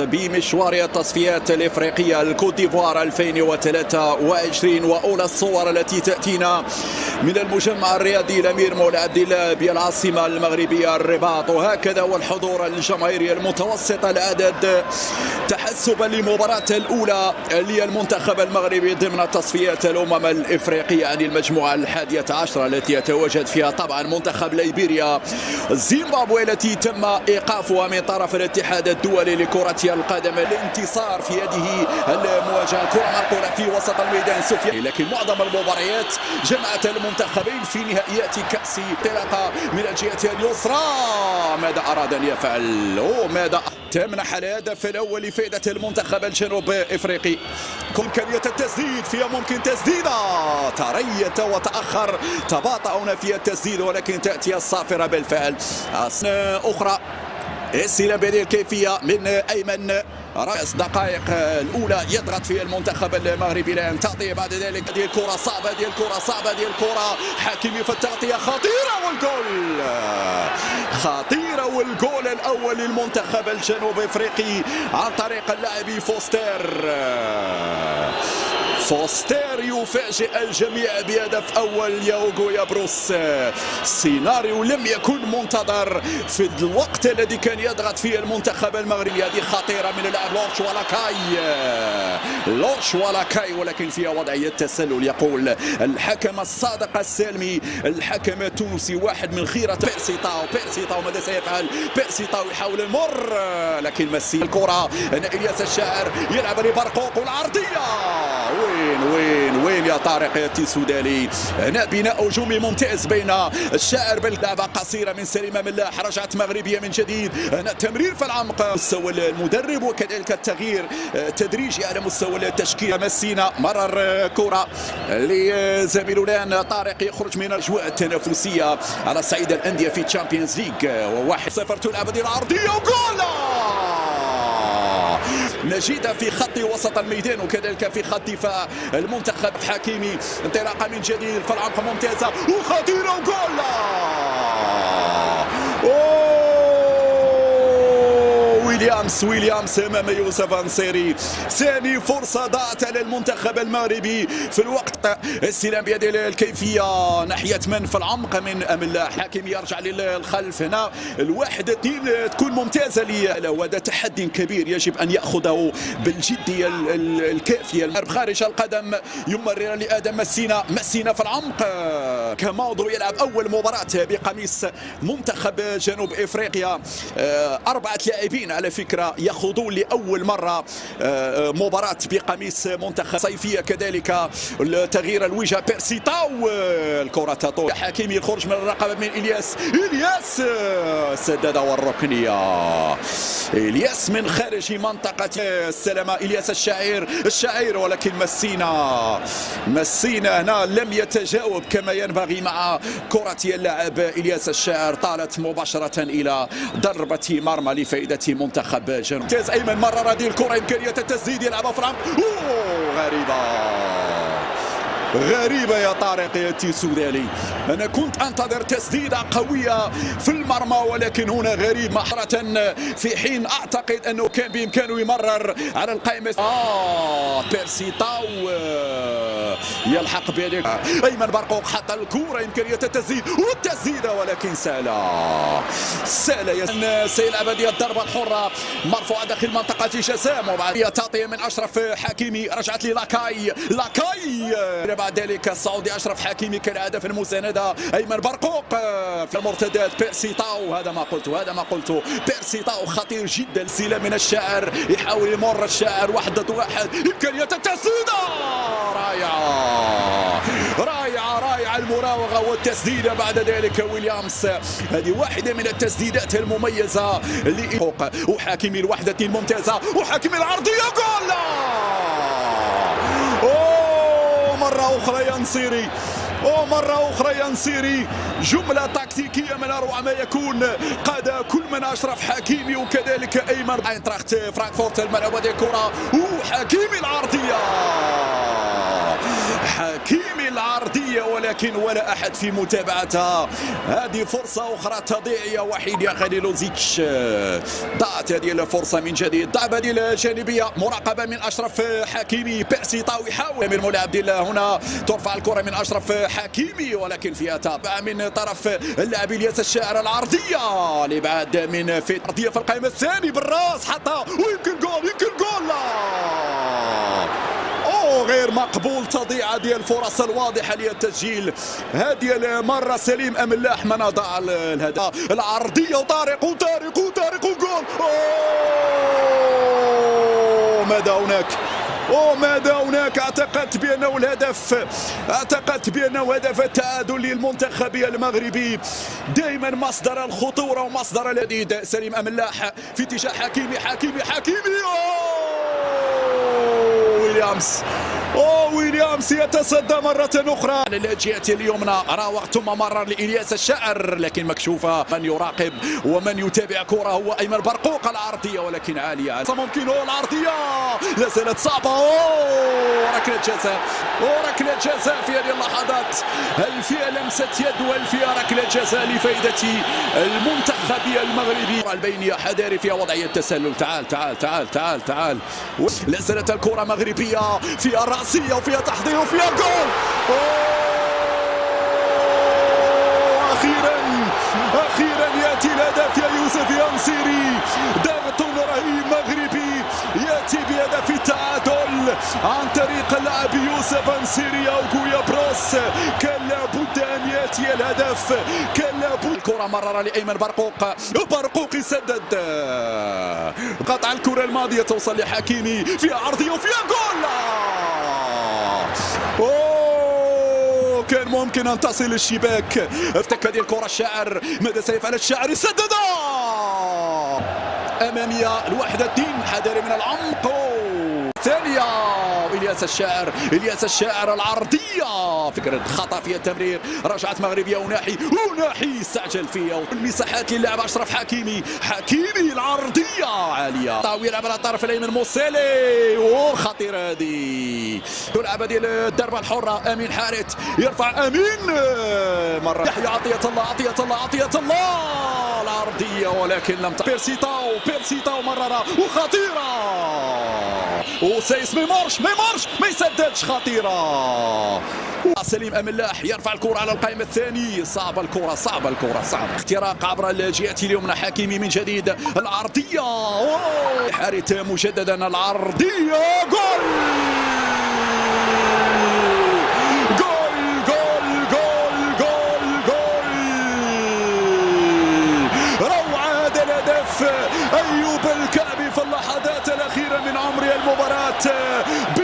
بمشوار التصفيات الإفريقية الكوت ديفوار 2023 وأولى الصور التي تأتينا من المجمع الرياضي الأمير مولى عبد الله بالعاصمة المغربية الرباط. وهكذا هو الحضور الجماهيري المتوسط العدد تحسبا للمباراة الأولى للمنتخب المغربي ضمن تصفيات الأمم الإفريقية عن المجموعة الحادية عشرة التي يتواجد فيها طبعا منتخب ليبيريا. زيمبابوي التي تم إيقافها من طرف الاتحاد الدولي لكرة القدم الانتصار في هذه المواجهة. كرة مرقولة في وسط الميدان. سفيان. لكن معظم المباريات جمعت المنتخبين في نهائيات كأس انطلاقة من الجهة اليسرى. ماذا أراد أن يفعل؟ أوه ماذا تمنح الهدف الأول لفائدة المنتخب الجنوب إفريقي؟ إمكانية التسديد فيها ممكن تسديدة. تريث وتأخر. تباطؤ هنا في التسديد ولكن تأتي الصافرة بالفعل. أخرى. استلام بهذه الكيفية من أيمن. رأس دقائق الأولى يضغط في المنتخب المغربي. الآن تغطية بعد ذلك. هذه الكرة صعبة هذه الكرة صعبة هذه الكرة. حكيمي في التغطية. خطيرة والجول. خطيرة والجول الأول للمنتخب الجنوب إفريقي عن طريق اللاعب فوستير فوستير يفاجئ الجميع بهدف أول. ياوغو يابروس سيناريو لم يكن منتظر في الوقت الذي كان يضغط فيه المنتخب المغربي. هذه خطيرة من اللاعب لورش ولاكاي. لورش ولاكاي ولكن فيها وضعيه تسلل يقول الحكم الصادق السالمي الحكم التونسي واحد من خيرة بيرسي تاو بيرسي تاو ماذا سيفعل؟ بيرسي تاو يحاول المر. لكن مسي الكرة هنا الياس الشاعر يلعب لبرقوق والعرضيه وين وين وين يا طارق يا تيسودالي هنا بناء هجومي ممتاز بين الشاعر باللعبة قصيرة من سليمة ملاح رجعت مغربية من جديد. هنا تمرير في العمق مستوى المدرب وكذلك التغيير تدريجي على مستوى التشكيل. مسينا مرر كرة لزميله الآن طارق يخرج من الأجواء التنافسية على صعيد الأندية في تشامبيونز ليج وواحد صفر تلعب العرضية وجول! نجد في خط وسط الميدان وكذلك في خط دفاع المنتخب حكيمي. انطلاقة من جديد العمق ممتازة وخطيرة وجول! ويليامز ويليامز أمام يوسف أنصيري. ثاني فرصة ضاعت للمنتخب المغربي في الوقت. استلام بهذه الكيفية. ناحية من في العمق من ام حكيم يرجع للخلف هنا. الواحد اثنين تكون ممتازة لي. وهذا تحدي كبير يجب أن يأخذه بالجديه الكافية. خارج القدم. يمرر لآدم مسينا مسينا في العمق. كماضو يلعب أول مباراة بقميص منتخب جنوب إفريقيا. أربعة لاعبين على فكرة يخوضون لأول مرة مباراة بقميص منتخب. صيفية كذلك تغيير الوجه. بيرسي تاو الكرة تطول. حكيمي يخرج من الرقبة من إلياس. إلياس سدد والركنية. إلياس من خارج منطقة. السلامة إلياس الشاعر الشاعر ولكن مسينا مسينا هنا لم يتجاوب كما ينبغي مع كرة اللاعب إلياس الشاعر طالت مباشرة إلى ضربة مرمى لفائدة منتخب جنوب ممتاز أيمن مرر هذه الكرة إمكانية التسديد يلعبها فرانك أوه غريبة. غريبة يا طارق يا تيسودالي أنا كنت أنتظر تسديدة قوية في المرمى ولكن هنا غريب محرة في حين أعتقد أنه كان بإمكانه يمرر على القائمة. آه بيرسي تاو يلحق بيدك. أيمن برقوق حتى الكرة إمكانية التسديد والتسديدة ولكن سالة سالة سيلعب هذه الضربة الحرة. مرفوعة داخل منطقة جسام وبعد تغطية من أشرف حكيمي. رجعت للاكاي لاكاي. بعد ذلك الصعود أشرف حكيمي كالعاده في المساندة. أيمن برقوق في المرتدات. بيرسي تاو هذا ما قلته هذا ما قلته بيرسي تاو خطير جدا. سيلة من الشاعر. يحاول يمر الشاعر. واحد ضد واحد. إمكانية التسديده رائعة. رائعه رائعه المراوغة والتسديدة بعد ذلك ويليامز. هذه واحدة من التسديدات المميزة اللي وحاكمي الوحدة الممتازة وحاكمي العرضيه جول! مرة أخرى ينصيري ومرة أخرى ينصيري جملة تكتيكية من أروع ما يكون. قاد كل من أشرف حكيمي وكذلك أيمن أينتراخت فرانكفورت الملعب هذه الكرة وحكيمي العرضية. حكيمي العرضية ولكن ولا أحد في متابعتها هذه فرصة أخرى تضيع يا وحيد يا خليلوزيتش. ضاعت هذه الفرصة من جديد. ضربة الجانبية مراقبة من أشرف حكيمي. بيرسي طاو يحاول من مولاي عبد الله هنا. ترفع الكرة من أشرف حكيمي ولكن فيها تابع من طرف اللاعب إلياس الشاعر العرضية لبعد من في الأرضية في القائمة الثاني بالراس حتى ويمكن جول يمكن جول. غير مقبول تضيع هذه الفرص الواضحة للتسجيل. هذه المره سليم أم الله من أضاع الهدف. العرضيه وطارق وطارق وطارق وجول ماذا هناك؟ وماذا هناك؟ اعتقدت بأنه الهدف اعتقدت بأنه هدف التعادل للمنتخب المغربي. دائما مصدر الخطورة ومصدر الجديد سليم املاح في اتجاه حكيمي حكيمي حكيمي. ويليامز. Oh! ويليامز يتصدى مرة أخرى. على الجهة اليمنى راوغ ممرر لإلياس الشعر لكن مكشوفة من يراقب ومن يتابع كرة هو أيمن برقوق العرضية ولكن عالية ممكن العرضية لا زالت صعبة. ركلة جزاء. وركلة جزاء في هذه اللحظات. هل فيها لمسة يد وهل فيها ركلة جزاء لفائدة المنتخب المغربي. البينية حذاري فيها وضعية تسلل تعال تعال تعال تعال تعال. لا زالت الكرة مغربية في الرأسية. وفيها تحضير وفيها جول. أخيرا أخيرا يأتي الهدف يا يوسف ينصيري. ضغط رهيب مغربي يأتي بهدف التعادل عن طريق اللاعب يوسف انسيري كويا بروس. كان لابد أن يأتي الهدف. كان لابد. الكرة مرر لأيمن برقوق. برقوق يسدد قطع الكرة الماضية توصل لحكيمي. فيها عرضيه وفيها جول. كان ممكن أن تصل الشباك. افتك هذه الكرة الشاعر. ماذا سيفعل الشاعر؟ يسددها! أمامية الوحدة الدين حذري من العمق. ثانية إلياس الشاعر إلياس الشاعر العرضية. فكرة خطأ في التمرير. رجعت مغربية وناحي وناحي استعجل فيها. المساحات للاعب أشرف حكيمي. حكيمي العرضية. عالية. تعويل على الطرف الأيمن موسيلي. وخطيرة هذه. تلعب هذه الضربة الحرة. أمين حارث. يرفع أمين. مرة. يحيى عطية الله عطية الله عطية الله. العرضية. ولكن لم بيرسيتاو بيرسيتاو مرة. وخطيرة. وسيس ما يمرش ما يمرش ما يسددش خطيرة. سليم أملاح يرفع الكرة على القائم الثاني. صعبه الكرة صعبه الكرة صعبه اختراق عبر الجهة اليمنى حكيمي من جديد. العرضية. حارث مجددا العرضية. جول! أيوب Walter